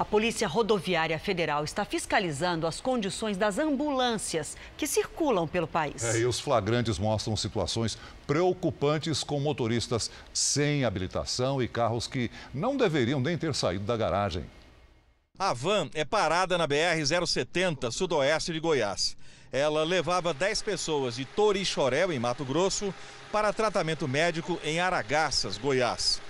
A Polícia Rodoviária Federal está fiscalizando as condições das ambulâncias que circulam pelo país. É, e os flagrantes mostram situações preocupantes com motoristas sem habilitação e carros que não deveriam nem ter saído da garagem. A van é parada na BR-070, sudoeste de Goiás. Ela levava 10 pessoas de Torixoréu, em Mato Grosso, para tratamento médico em Aragaças, Goiás.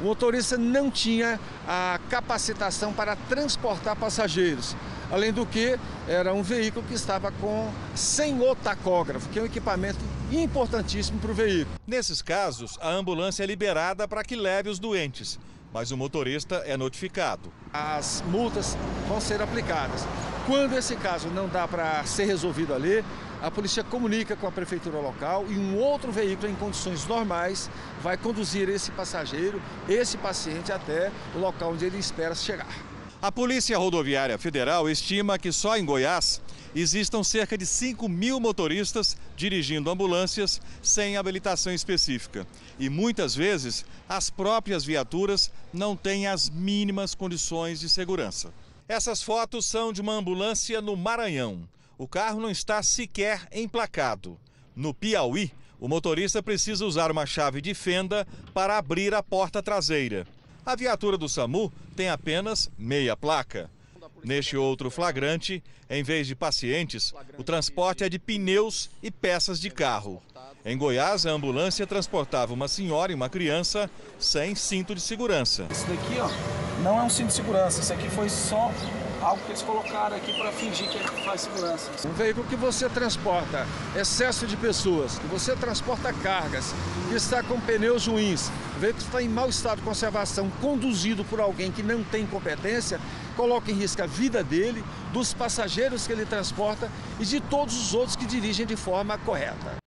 O motorista não tinha a capacitação para transportar passageiros. Além do que, era um veículo que estava com sem o tacógrafo, que é um equipamento importantíssimo para o veículo. Nesses casos, a ambulância é liberada para que leve os doentes, mas o motorista é notificado. As multas vão ser aplicadas. Quando esse caso não dá para ser resolvido ali, a polícia comunica com a prefeitura local e um outro veículo em condições normais vai conduzir esse passageiro, esse paciente até o local onde ele espera chegar. A Polícia Rodoviária Federal estima que só em Goiás existam cerca de 5 mil motoristas dirigindo ambulâncias sem habilitação específica. E muitas vezes as próprias viaturas não têm as mínimas condições de segurança. Essas fotos são de uma ambulância no Maranhão. O carro não está sequer emplacado. No Piauí, o motorista precisa usar uma chave de fenda para abrir a porta traseira. A viatura do SAMU tem apenas meia placa. Neste outro flagrante, em vez de pacientes, o transporte é de pneus e peças de carro. Em Goiás, a ambulância transportava uma senhora e uma criança sem cinto de segurança. Isso daqui, ó, não é um cinto de segurança. Isso aqui foi só algo que eles colocaram aqui para fingir que faz segurança. Um veículo que você transporta excesso de pessoas, que você transporta cargas, que está com pneus ruins, veículo está em mau estado de conservação, conduzido por alguém que não tem competência, coloca em risco a vida dele, dos passageiros que ele transporta e de todos os outros que dirigem de forma correta.